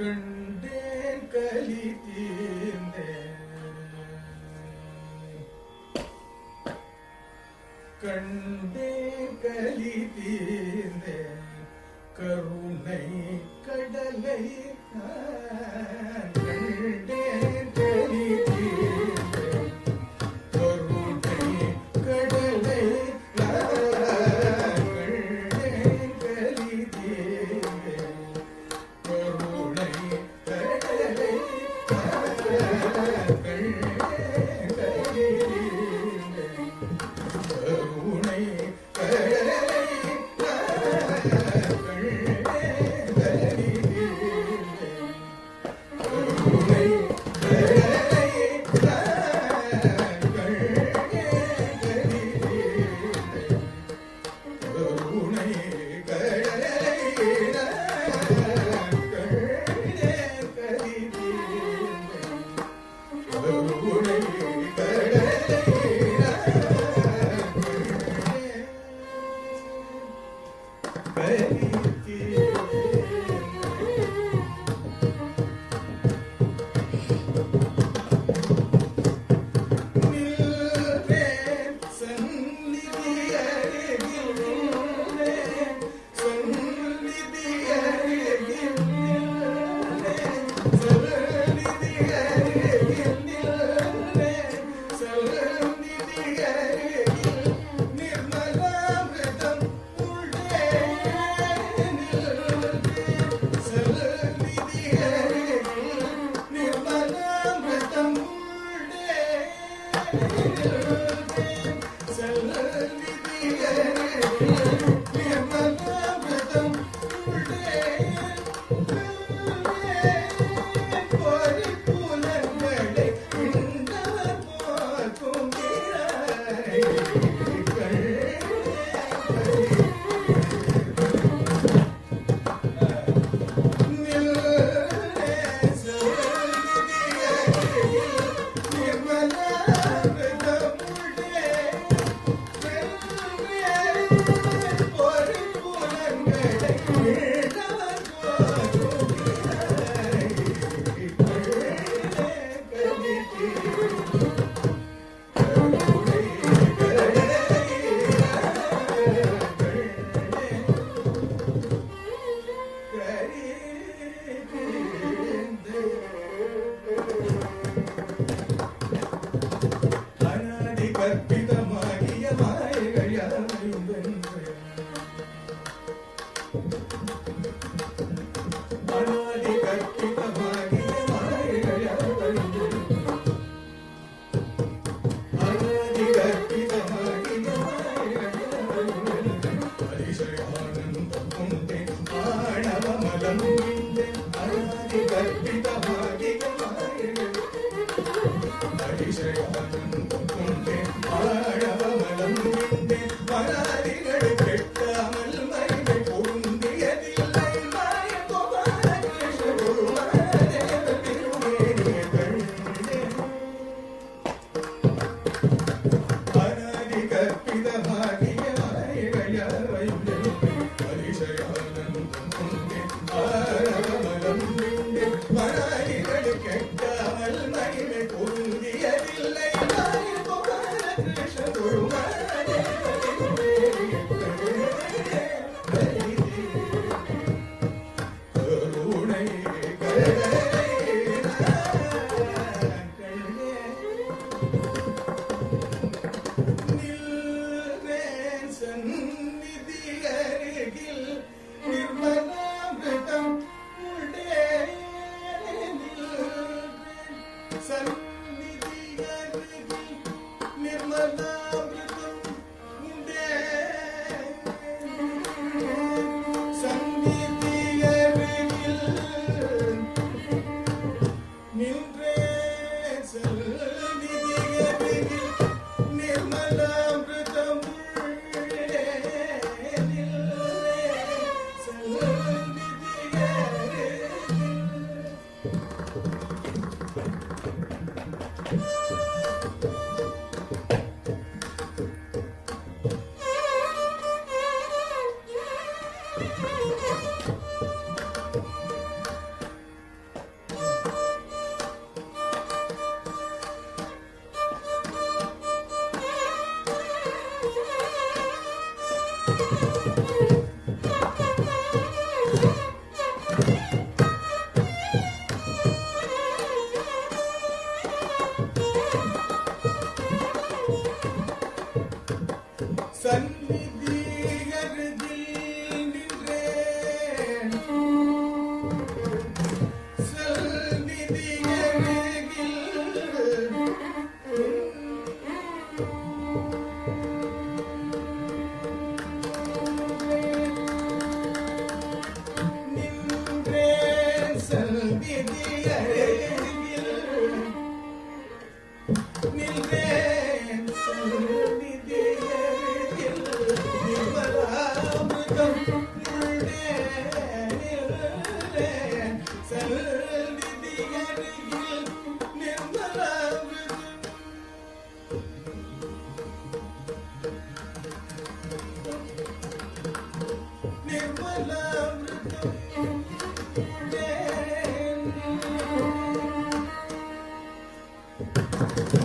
കണ്ടേൻ Kali തീർന്നേ. കണ്ടേൻ Kali തീർന്നേ. കരുണൈ കടലൈ vậy yeah. Gracias.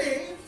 diferente.